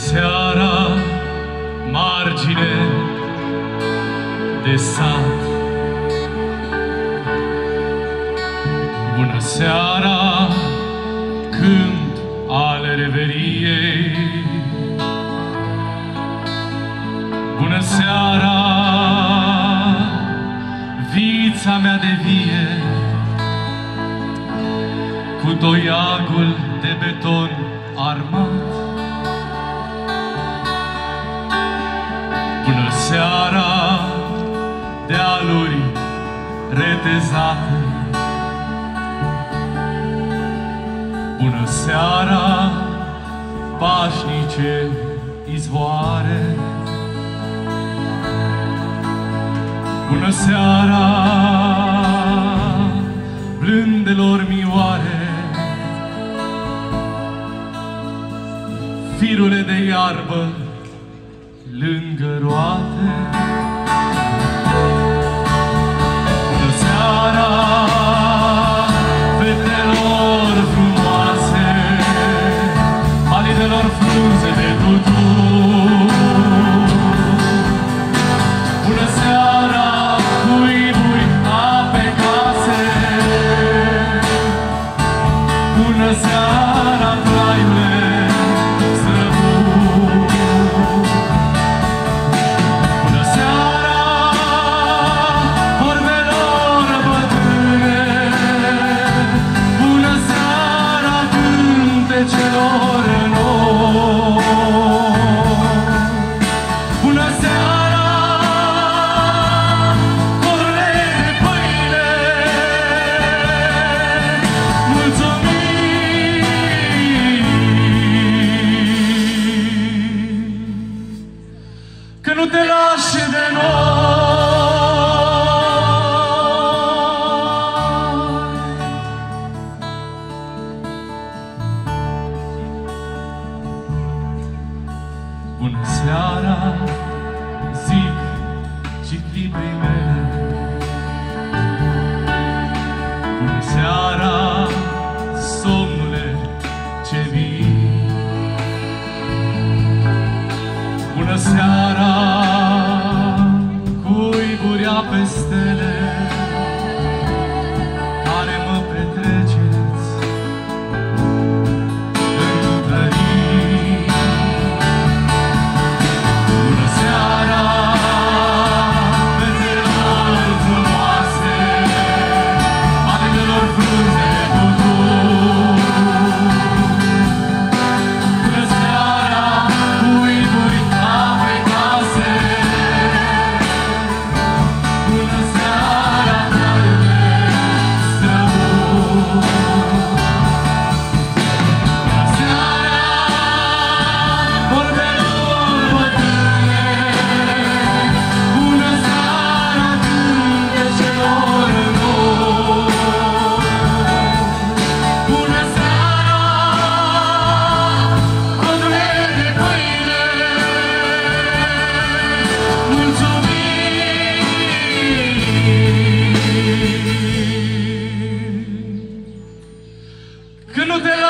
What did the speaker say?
Seara margine de sat. Bună seara când ale reveriei Bună seara vița mea de vie. Cu toiagul de beton armat Bună seara, dealuri retezate. Bună seara, pașnice izvoare. Bună seara, blândelor mioare. Firule de iarbă lângă roate. Bună seara, fetelor frumoase, palidelor frunze nu te lași de noi. Bună seara, zic și clipei mele. to the